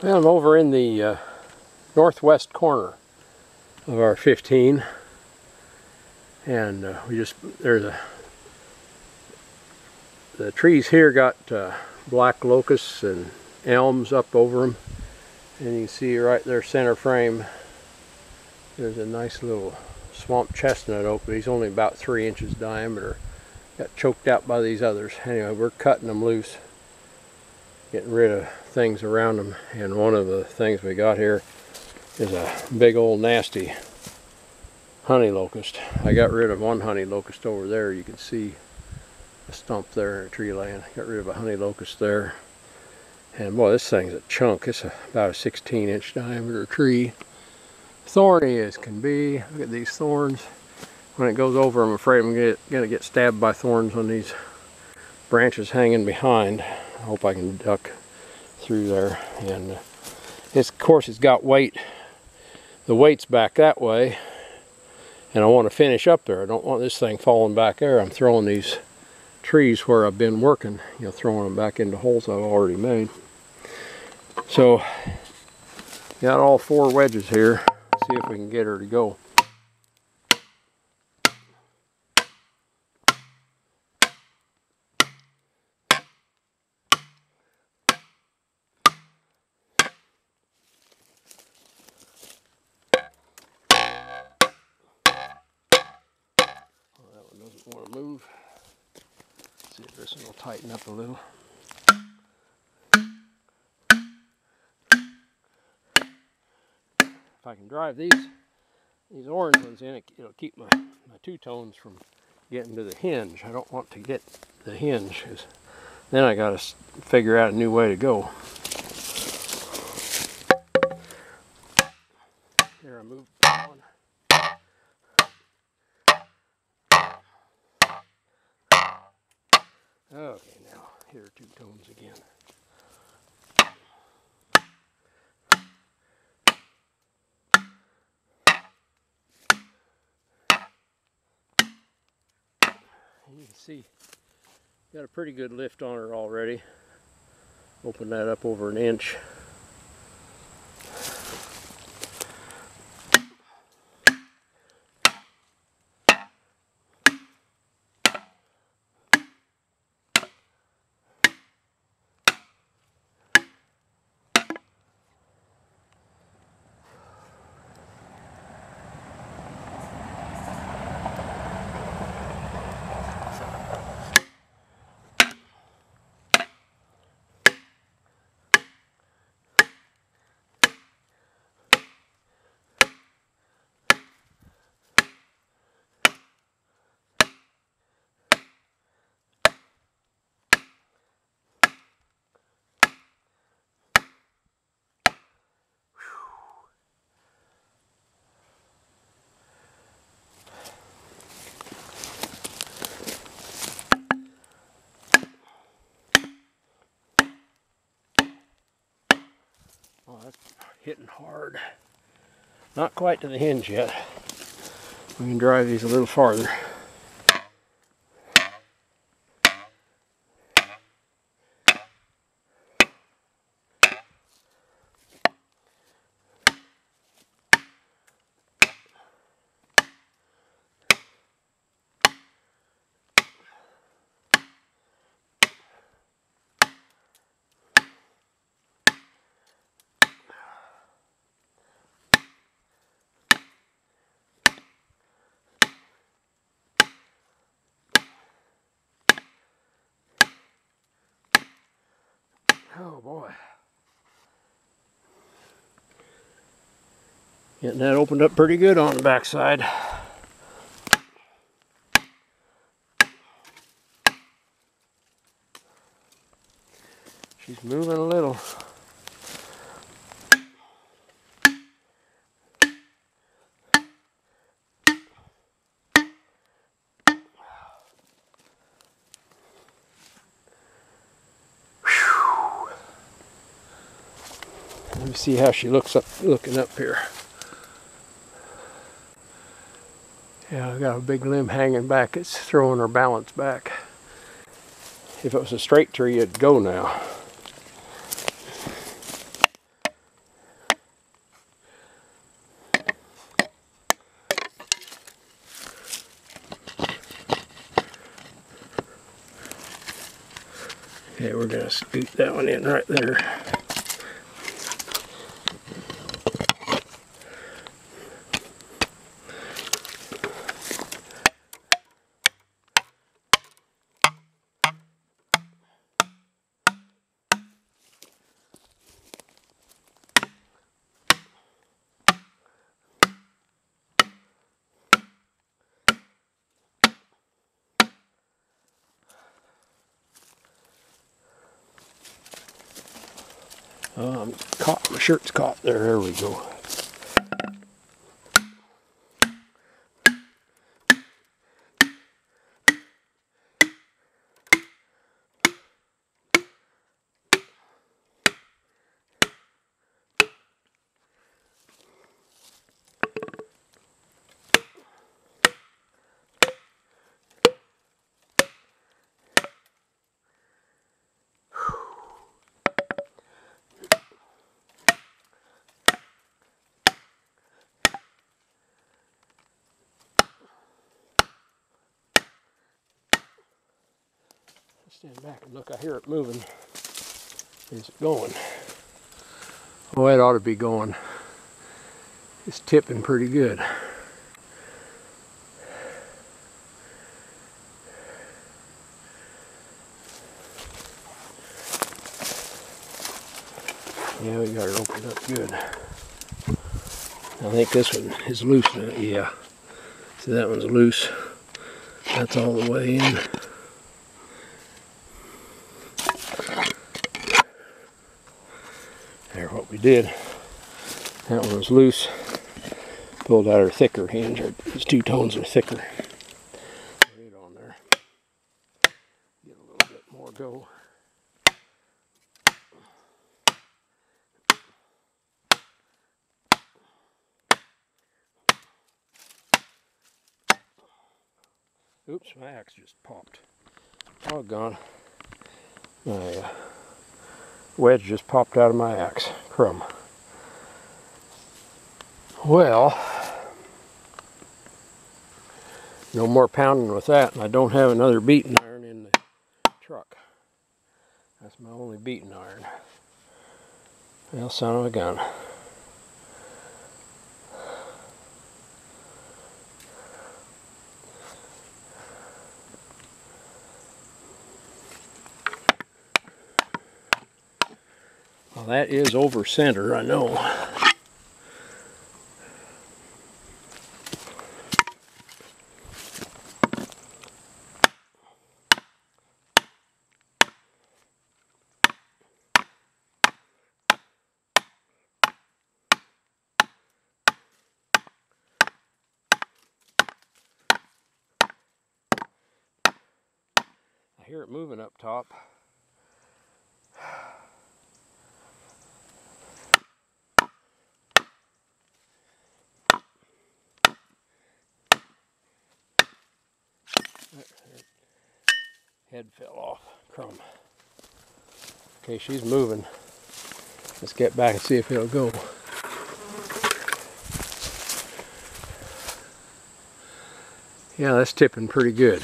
Well, I'm over in the uh, northwest corner of our 15 and uh, we just there's a the trees here got uh, black locusts and elms up over them and you can see right there center frame there's a nice little swamp chestnut oak but he's only about three inches diameter. Got choked out by these others. Anyway we're cutting them loose getting rid of things around them and one of the things we got here is a big old nasty honey locust. I got rid of one honey locust over there. You can see a stump there in a tree line. Got rid of a honey locust there. And boy, this thing's a chunk. It's a, about a 16 inch diameter tree. Thorny as can be. Look at these thorns. When it goes over, I'm afraid I'm going to get stabbed by thorns on these branches hanging behind. I hope I can duck through there. And uh, of course, it's got weight. The weight's back that way. And I want to finish up there. I don't want this thing falling back there. I'm throwing these trees where I've been working, you know, throwing them back into holes I've already made. So, got all four wedges here. See if we can get her to go. Want to move. See if this one will tighten up a little. If I can drive these these orange ones in, it, it'll keep my, my two tones from getting to the hinge. I don't want to get the hinge. because Then I got to figure out a new way to go. Here I move one. Okay, now here are two tones again. You can see, got a pretty good lift on her already. Open that up over an inch. Oh, that's Not quite to the hinge yet. We can drive these a little farther. Oh boy. Getting that opened up pretty good on the backside. She's moving a little. Me see how she looks up looking up here. Yeah, I got a big limb hanging back. It's throwing her balance back. If it was a straight tree, it'd go now. Okay, we're gonna scoot that one in right there. I'm caught. My shirt's caught there. There we go. Stand back and look. I hear it moving. Is it going? Oh, it ought to be going. It's tipping pretty good. Yeah, we got it opened up good. I think this one is loose. Yeah. See, that one's loose. That's all the way in. Did. That one was loose. Pulled out our thicker hinge. These two tones are thicker. Put it on there. Get a little bit more go. Oops, my axe just popped. Doggone. My uh, wedge just popped out of my axe. Crumb. Well, no more pounding with that, and I don't have another beating iron in the truck. That's my only beating iron. Well, son of a gun. That is over center, I know. I hear it moving up top. Head fell off. Crumb. Okay, she's moving. Let's get back and see if it'll go. Yeah, that's tipping pretty good.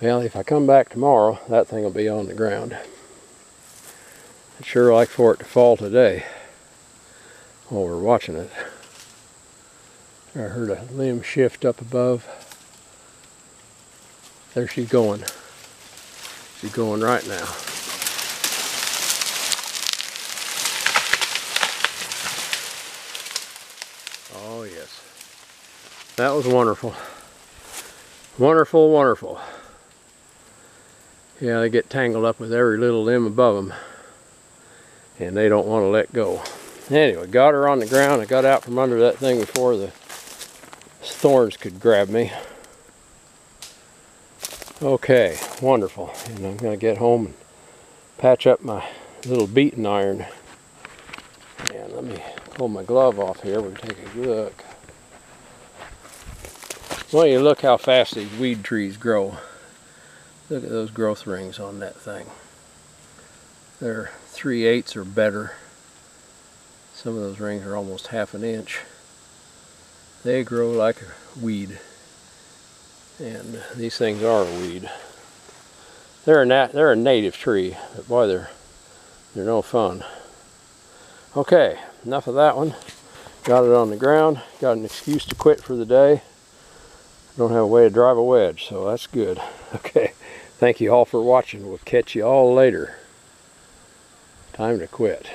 Well, if I come back tomorrow, that thing will be on the ground. I'd sure like for it to fall today while we're watching it. I heard a limb shift up above. There she's going. She's going right now. Oh yes. That was wonderful. Wonderful, wonderful. Yeah, they get tangled up with every little limb above them. And they don't want to let go. Anyway, got her on the ground. I got out from under that thing before the thorns could grab me. Okay, wonderful. And I'm going to get home and patch up my little beating iron. And let me pull my glove off here, we can take a look. Well, you look how fast these weed trees grow. Look at those growth rings on that thing. They're 3 eighths or better. Some of those rings are almost half an inch. They grow like a weed. And these things are a weed. They're a, nat they're a native tree, but boy, they're, they're no fun. Okay, enough of that one. Got it on the ground. Got an excuse to quit for the day. Don't have a way to drive a wedge, so that's good. Okay, thank you all for watching. We'll catch you all later. Time to quit.